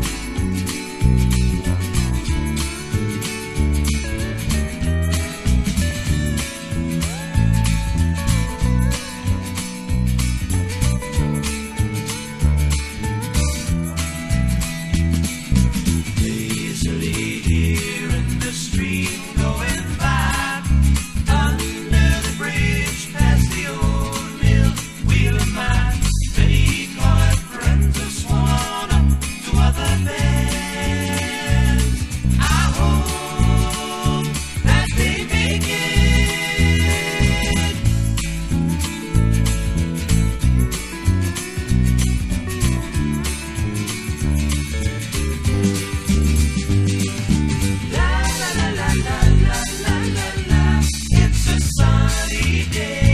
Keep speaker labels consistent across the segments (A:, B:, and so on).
A: Bye. Yeah.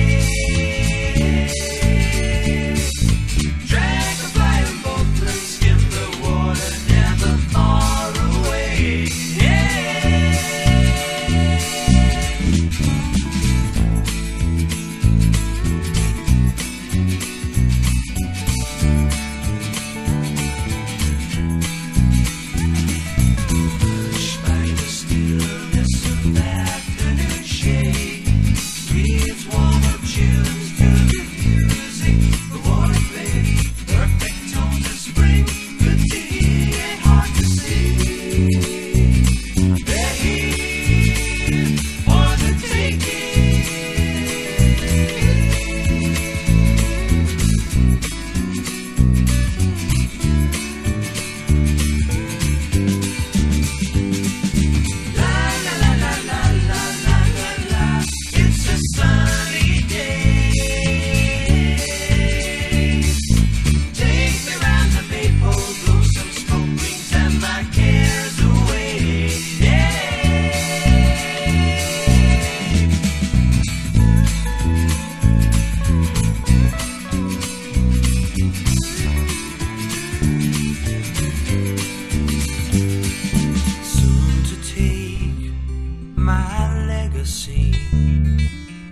A: my legacy.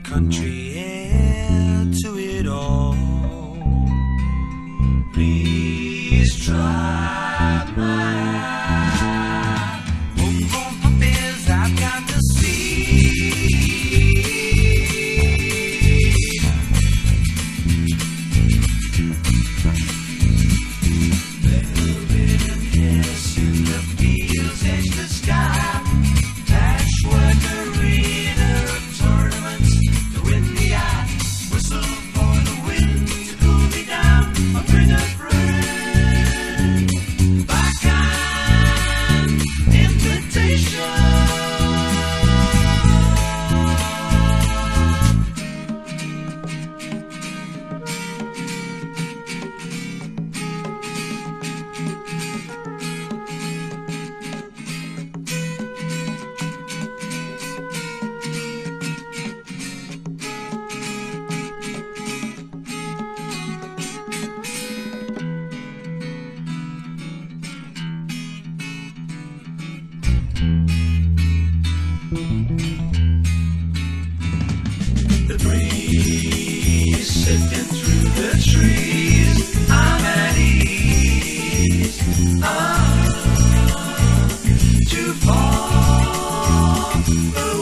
A: Country heir to it all. Please try my. Thank you.